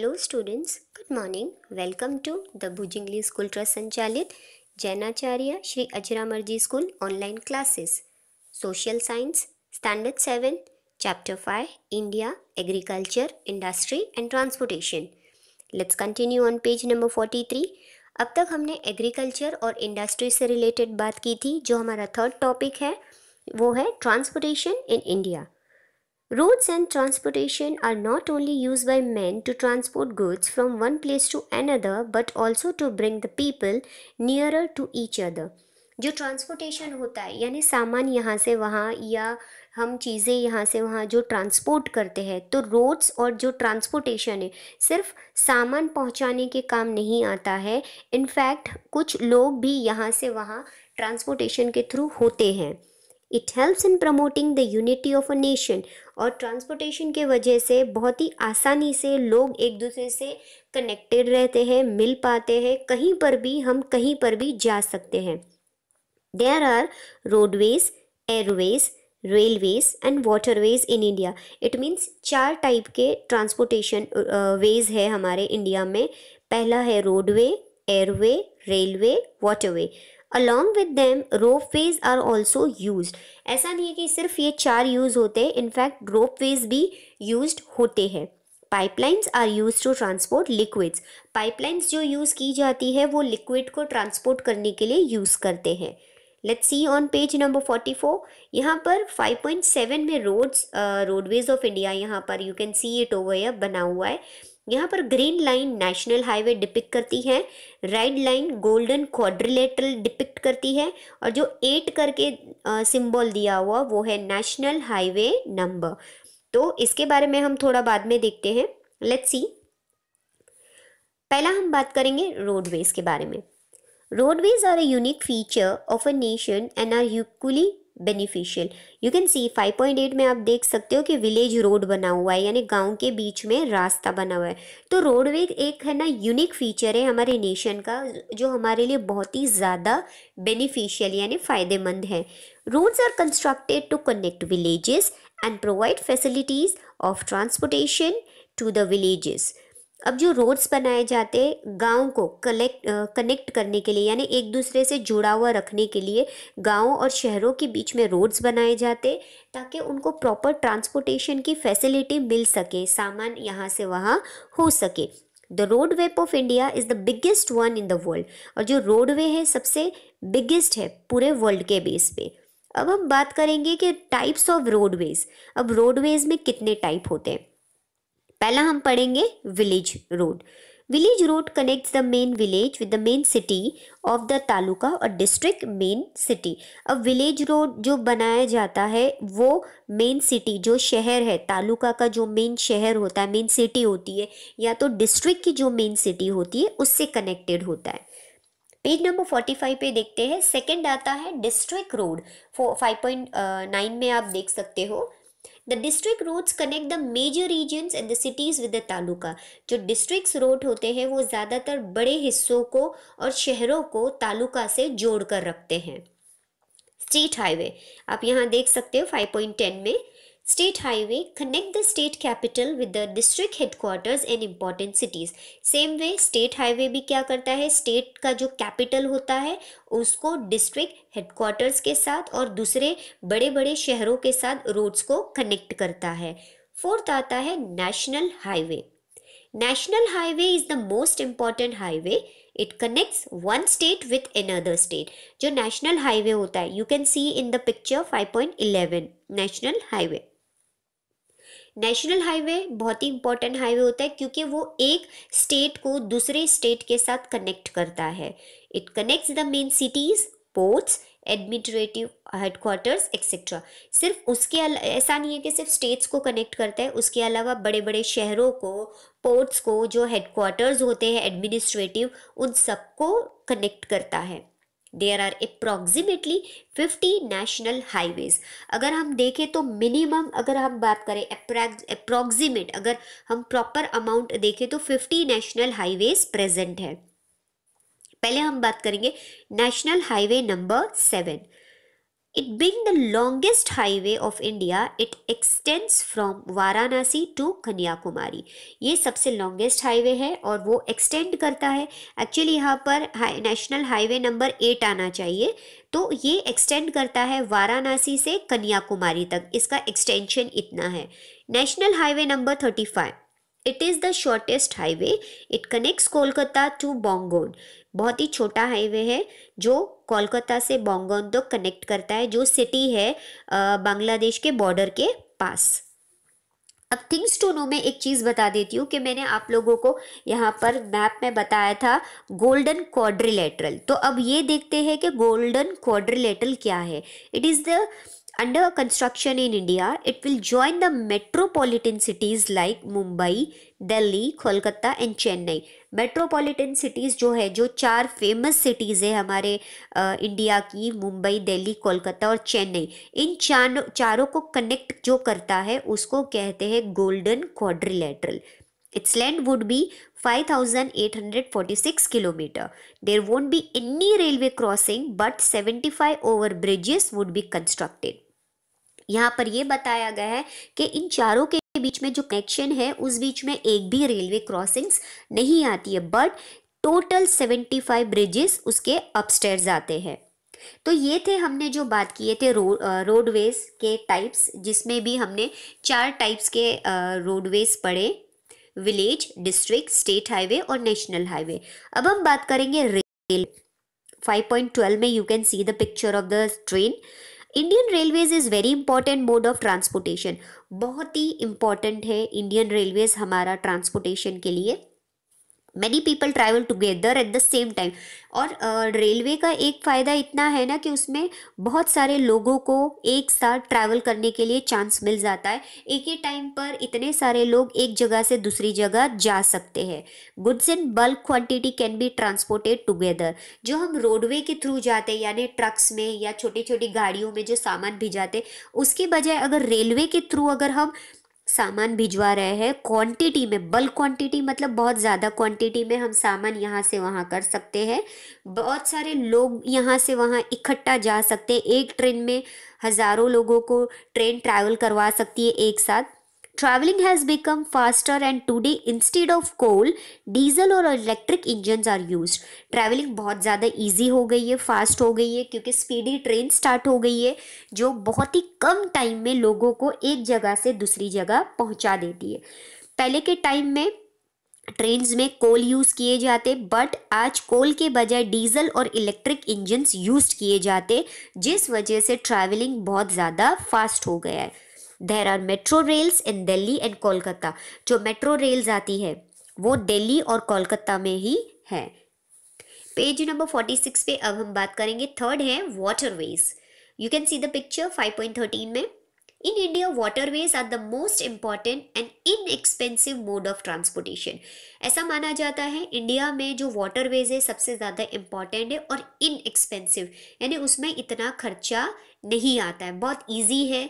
Hello students good morning welcome to the भुजिंगली school trust संचालित Jainacharya Shri Ajaramarji school online classes social science standard seven chapter five India agriculture industry and transportation let's continue on page number forty three अब तक हमने agriculture और industry से related बात की थी, जो हमारा थर्ड टॉपिक है, वो है transportation in India Roads and transportation are not only used by men to transport goods from one place to another but also to bring the people nearer to each other. जो transportation होता है यानी सामान यहाँ से वहाँ या हम चीज़ें यहाँ से वहाँ जो ट्रांसपोर्ट करते हैं तो रोड्स और जो ट्रांसपोर्टेशन है सिर्फ़ सामान पहुँचाने के काम नहीं आता है इनफैक्ट कुछ लोग भी यहाँ से वहाँ ट्रांसपोर्टेशन के थ्रू होते हैं it helps in promoting the unity of a nation और ट्रांसपोर्टेशन के वजह से बहुत ही आसानी से लोग एक दूसरे से कनेक्टेड रहते हैं, मिल पाते हैं, कहीं पर भी हम कहीं पर भी जा सकते हैं। There are roadways airways railways and waterways in India it means चार टाइप के ट्रांसपोर्टेशन वेज है हमारे इंडिया में। पहला है roadway airway railway waterway along with them rope ways are also use ऐसा नहीं है कि सिर्फ़ ये चार यूज़ होते हैं इनफैक्ट रोप वेज भी यूज़ होते हैं। Pipelines are used to transport liquids pipelines जो यूज़ की जाती है, वो लिक्विड को ट्रांसपोर्ट करने के लिए यूज़ करते हैं। Let's see on page number forty four यहाँ पर फाइव पॉइंट सेवन में रोड्स रोडवेज़ ऑफ़ इंडिया यहाँ पर you can see it over बना हुआ है। यहाँ पर green line national highway depict करती है red line golden quadrilateral depict करती है और जो एट करके सिंबल दिया हुआ वो है नेशनल हाईवे नंबर तो इसके बारे में हम थोड़ा बाद में देखते हैं. लेट्स सी पहला हम बात करेंगे रोडवेज़ के बारे में. Roadways are a unique feature of a nation and are equally beneficial you can see 5.8 में आप देख सकते हो कि विलेज रोड बना हुआ है, यानी गाँव के बीच में रास्ता बना हुआ है। तो रोडवे एक है ना यूनिक फीचर है हमारे नेशन का, जो हमारे लिए बहुत ही ज़्यादा बेनिफिशियल यानी फ़ायदेमंद है। Roads are constructed to connect villages and provide facilities of transportation to the villages अब जो रोड्स बनाए जाते गाँव को कलेक्ट कनेक्ट करने के लिए, यानी एक दूसरे से जुड़ा हुआ रखने के लिए गाँव और शहरों के बीच में रोड्स बनाए जाते ताकि उनको प्रॉपर ट्रांसपोर्टेशन की फैसिलिटी मिल सके, सामान यहाँ से वहाँ हो सके। The roadway of India is the biggest one in the world और जो रोड वे है सबसे बिगेस्ट है पूरे वर्ल्ड के बेस पे। अब हम बात करेंगे कि टाइप्स ऑफ़ रोडवेज़ अब रोडवेज़ में कितने टाइप होते हैं। पहला हम पढ़ेंगे village road village road connects the main village with the main city of the taluka और डिस्ट्रिक्ट मेन सिटी अब विलेज रोड जो बनाया जाता है, वो मेन सिटी जो शहर है, तालुका का जो मेन शहर होता है मेन सिटी होती है, या तो डिस्ट्रिक्ट की जो मेन सिटी होती है, उससे कनेक्टेड होता है. पेज नंबर फोर्टी फाइव पे देखते हैं. सेकंड आता है district road five point nine में आप देख सकते हो. The district roads connect the major regions and the cities with the taluka. जो डिस्ट्रिक्ट रोड होते हैं, वो ज़्यादातर बड़े हिस्सों को और शहरों को तालुका से जोड़ कर रखते हैं। स्टेट हाईवे आप यहाँ देख सकते हो 5.10 में। State highway, connect the state capital with the district headquarters and important cities. Same way state highway भी क्या करता है? स्टेट का जो कैपिटल होता है, उसको डिस्ट्रिक्ट हेडक्वार्टर्स के साथ और दूसरे बड़े बड़े शहरों के साथ रोड्स को कनेक्ट करता है। फोर्थ आता है national highway national highway is the most important highway it connects one state with another state जो नेशनल हाईवे होता है you can see in the picture 5.11 national highway national highway बहुत ही इंपॉर्टेंट हाईवे होता है क्योंकि वो एक स्टेट को दूसरे स्टेट के साथ कनेक्ट करता है। It connects the main cities ports administrative headquarters etcetera सिर्फ़ उसके ऐसा नहीं है कि सिर्फ़ स्टेट्स को कनेक्ट करता है, उसके अलावा बड़े बड़े शहरों को पोर्ट्स को, जो हेडक्वार्टर्स होते हैं एडमिनिस्ट्रेटिव उन सबको कनेक्ट करता है। There are approximately fifty national highways अगर हम देखें तो मिनिमम अगर हम बात करें अप्रॉक्सीमेट अगर हम प्रॉपर अमाउंट देखें तो फिफ्टी नेशनल हाईवेज प्रेजेंट है। पहले हम बात करेंगे national highway number seven It being the longest highway of India, it extends from Varanasi to Kanyakumari ये सबसे लॉन्गेस्ट हाईवे है और वो एक्सटेंड करता है। एक्चुअली यहाँ पर नेशनल हाईवे नंबर एट आना चाहिए। तो ये एक्सटेंड करता है वाराणसी से कन्याकुमारी तक। इसका एक्सटेंशन इतना है। National highway number thirty five it is the shortest highway it connects Kolkata to Bongaon बहुत ही छोटा हाईवे है, जो कोलकाता से बोंगोन तक कनेक्ट करता है, जो सिटी है बांग्लादेश के बॉर्डर के पास। अब थिंग्स टू नो में एक चीज़ बता देती हूँ कि मैंने आप लोगों को यहाँ पर मैप में बताया था गोल्डन क्वाड्रिलेटरल तो अब ये देखते हैं कि गोल्डन क्वाड्रिलेटरल क्या है। It is the under construction in India, it will join the metropolitan cities like Mumbai, Delhi Kolkata and Chennai metropolitan cities जो है जो चार फ़ेमस सिटीज़ है हमारे आ, इंडिया की मुंबई दिल्ली कोलकाता और चेन्नई इन चार चारों को कनेक्ट जो करता है उसको कहते हैं golden quadrilateral Its length would be 5846 km. There won't be any railway crossing but 75 over bridges would be constructed. यहाँ पर यह बताया गया है कि इन चारों के बीच में जो कनेक्शन है उस बीच में एक भी रेलवे क्रॉसिंग्स नहीं आती है बट टोटल 75 ब्रिजेस उसके अपस्टेयर्स आते हैं। तो ये थे हमने जो बात किए थे रो, रोडवेज़ के टाइप्स जिसमें भी हमने चार टाइप्स के रोडवेज़ पढ़े विलेज डिस्ट्रिक्ट स्टेट हाईवे और नेशनल हाईवे अब हम बात करेंगे रेल 5.12 में you can see the picture of the train Indian railways is very important mode of transportation बहुत ही इंपॉर्टेंट है इंडियन रेलवेज हमारा ट्रांसपोर्टेशन के लिए। Many people travel together at the same time और रेलवे का एक फ़ायदा इतना है ना कि उसमें बहुत सारे लोगों को एक साथ ट्रैवल करने के लिए चांस मिल जाता है। एक ही टाइम पर इतने सारे लोग एक जगह से दूसरी जगह जा सकते हैं। Goods in bulk quantity can be transported together जो हम रोडवे के थ्रू जाते हैं, यानी ट्रक्स में या छोटी छोटी गाड़ियों में जो सामान भिजाते उसके बजाय अगर रेलवे के थ्रू अगर हम सामान भिजवा रहे हैं। क्वांटिटी में बल्क क्वांटिटी मतलब बहुत ज़्यादा क्वांटिटी में हम सामान यहाँ से वहाँ कर सकते हैं। बहुत सारे लोग यहाँ से वहाँ इकट्ठा जा सकते हैं। एक ट्रेन में हज़ारों लोगों को ट्रेन ट्रैवल करवा सकती है एक साथ। Traveling has become faster and today instead of coal, diesel और electric engine are use travelling बहुत ज़्यादा ईजी हो गई है फास्ट हो गई है क्योंकि स्पीडी ट्रेन स्टार्ट हो गई है जो बहुत ही कम टाइम में लोगों को एक जगह से दूसरी जगह पहुँचा देती है। पहले के टाइम में ट्रेन्स में कोल यूज़ किए जाते बट आज कोल के बजाय डीजल और इलेक्ट्रिक इंजन्स यूज़ किए जाते जिस वजह से ट्रैवलिंग बहुत ज़्यादा फास्ट हो गया है। There are metro rails in Delhi and Kolkata जो मेट्रो रेल्स आती है, वो दिल्ली और कोलकाता में ही है। पेज नंबर फोर्टी सिक्स पे अब हम बात करेंगे थर्ड है waterways you can see the picture five point thirteen में। In India waterways are the most important and inexpensive mode of transportation ऐसा माना जाता है इंडिया में जो वाटरवेज है, सबसे ज़्यादा इंपॉर्टेंट है और इनएक्सपेंसिव यानी उसमें इतना खर्चा नहीं आता है। बहुत ईजी है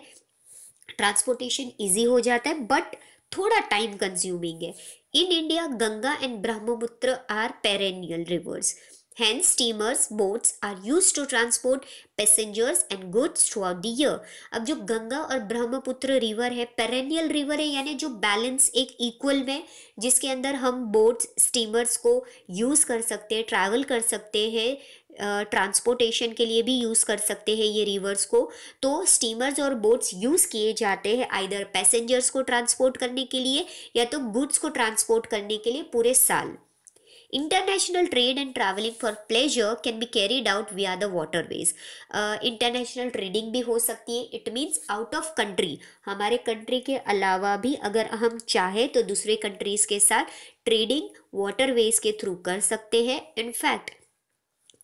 ट्रांसपोर्टेशन इजी हो जाता है बट थोड़ा टाइम कंज्यूमिंग है। In India Ganga and Brahmaputra are perennial rivers Hence, steamers, boats are used to transport passengers and goods throughout the year. अब जो गंगा और ब्रह्मपुत्र रिवर है पेरेनियल रिवर है यानी जो बैलेंस एक इक्वल में जिसके अंदर हम बोट्स स्टीमर्स को यूज़ कर सकते हैं ट्रैवल कर सकते हैं ट्रांसपोर्टेशन के लिए भी यूज़ कर सकते हैं ये रिवर्स को तो स्टीमर्स और बोट्स यूज़ किए जाते हैं आइधर पैसेंजर्स को ट्रांसपोर्ट करने के लिए या तो गुड्स को ट्रांसपोर्ट करने के लिए पूरे साल international trade and travelling for pleasure can be carried out via the waterways international trading भी हो सकती है. It means out of country हमारे कंट्री के अलावा भी अगर हम चाहे तो दूसरे कंट्रीज़ के साथ ट्रेडिंग वाटरवेज के थ्रू कर सकते हैं. इनफैक्ट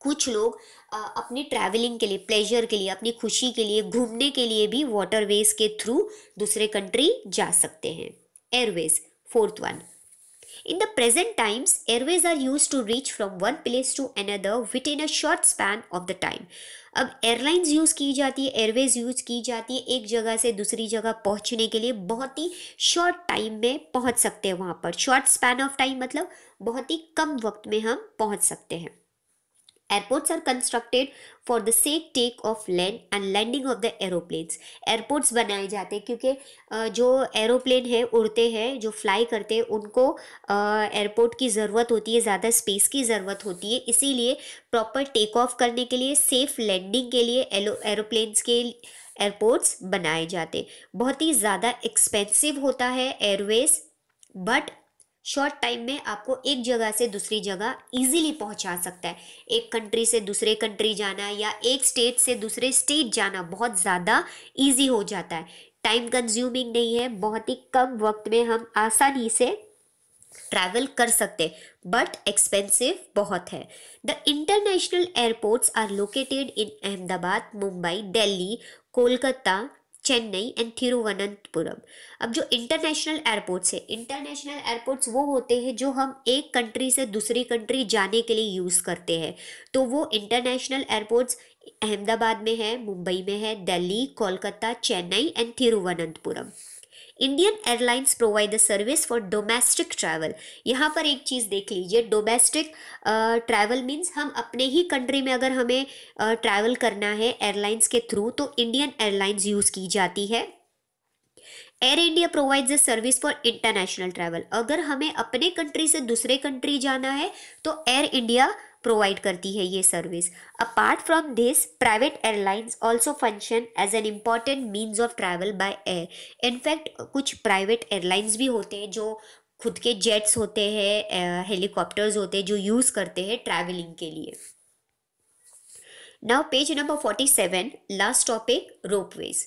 कुछ लोग अपनी ट्रैवलिंग के लिए प्लेजर के लिए, अपनी खुशी के लिए, घूमने के लिए भी वाटरवेज के थ्रू दूसरे कंट्री जा सकते हैं. Airways fourth one in the present times, airways are used to reach from one place to another within a short span of the time. अब एयरलाइंस यूज़ की जाती है एयरवेज यूज़ की जाती है एक जगह से दूसरी जगह पहुँचने के लिए बहुत ही शॉर्ट टाइम में पहुँच सकते हैं वहाँ पर शॉर्ट स्पैन ऑफ़ टाइम मतलब बहुत ही कम वक्त में हम पहुँच सकते हैं airports are constructed for the sake take off land and landing of the aeroplanes airports बनाए जाते हैं क्योंकि जो एरोप्लेन है, उड़ते हैं, जो फ्लाई करते हैं, उनको एयरपोर्ट की ज़रूरत होती है, ज़्यादा स्पेस की ज़रूरत होती है। इसीलिए प्रॉपर टेक ऑफ़ करने के लिए सेफ़ लैंडिंग के लिए एरोप्लेन्स के एयरपोर्ट्स बनाए जाते बहुत ही ज़्यादा एक्सपेंसिव होता है एयरवेज बट शॉर्ट टाइम में आपको एक जगह से दूसरी जगह इजीली पहुँचा सकता है। एक कंट्री से दूसरे कंट्री जाना या एक स्टेट से दूसरे स्टेट जाना बहुत ज़्यादा इजी हो जाता है। टाइम कंज्यूमिंग नहीं है, बहुत ही कम वक्त में हम आसानी से ट्रैवल कर सकते बट एक्सपेंसिव बहुत है। The international airports are located in Ahmedabad Mumbai Delhi Kolkata Chennai and Thiruvananthapuram अब जो इंटरनेशनल एयरपोर्ट्स है इंटरनेशनल एयरपोर्ट्स वो होते हैं जो हम एक कंट्री से दूसरी कंट्री जाने के लिए यूज़ करते हैं। तो वो इंटरनेशनल एयरपोर्ट्स अहमदाबाद में है, मुंबई में है, Delhi, Kolkata, Chennai and Thiruvananthapuram Indian airlines provide the service for domestic travel यहाँ पर एक चीज़ देख लीजिए डोमेस्टिक ट्रैवल मीन्स हम अपने ही कंट्री में अगर हमें ट्रैवल करना है एयरलाइंस के थ्रू तो इंडियन एयरलाइंस यूज़ की जाती है। Air India provides a service for international travel अगर हमें अपने कंट्री से दूसरे कंट्री जाना है तो एयर इंडिया प्रोवाइड करती है ये service apart from this private airlines also function as an important means of travel by air in fact कुछ प्राइवेट एयरलाइंस भी होते हैं जो खुद के जेट्स होते हैं हेलीकॉप्टर्स होते हैं जो यूज़ करते हैं ट्रैवलिंग के लिए. Now page number forty seven last topic ropeways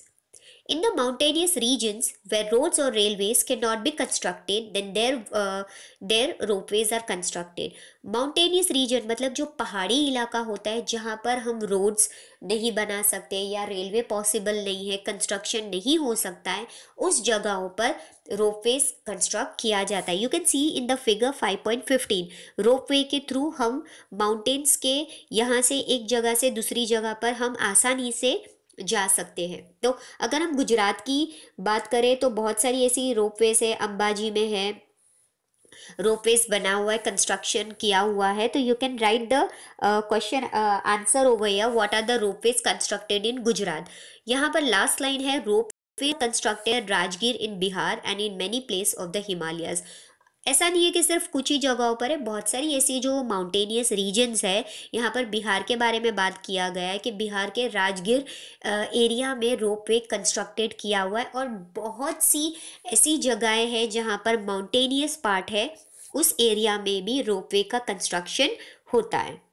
In the mountainous regions where roads or railways cannot be constructed, then their uh, their ropeways are constructed. Mountainous region मतलब जो पहाड़ी इलाका होता है जहाँ पर हम रोड्स नहीं बना सकते या रेलवे पॉसिबल नहीं है कंस्ट्रक्शन नहीं हो सकता है उस जगहों पर रोपवेज कंस्ट्रक्ट किया जाता है you can see in the figure 5.15 ropeway के थ्रू हम माउंटेन्स के यहाँ से एक जगह से दूसरी जगह पर हम आसानी से जा सकते हैं। तो अगर हम गुजरात की बात करें तो बहुत सारी ऐसी रोपवेज है, अंबाजी में है रोपवेज बना हुआ है कंस्ट्रक्शन किया हुआ है तो you can write the question answer over या what are the ropeways constructed in Gujarat? यहाँ पर लास्ट लाइन है rope constructed Rajgir in Bihar and in many place of the Himalayas. ऐसा नहीं है कि सिर्फ़ कुछ ही जगहों पर है, बहुत सारी ऐसी जो माउंटेनियस रीजन्स है, यहाँ पर बिहार के बारे में बात किया गया है कि बिहार के राजगीर एरिया में रोप वे कंस्ट्रक्टेड किया हुआ है और बहुत सी ऐसी जगहें हैं जहाँ पर माउंटेनियस पार्ट है, उस एरिया में भी रोप वे का कंस्ट्रक्शन होता है।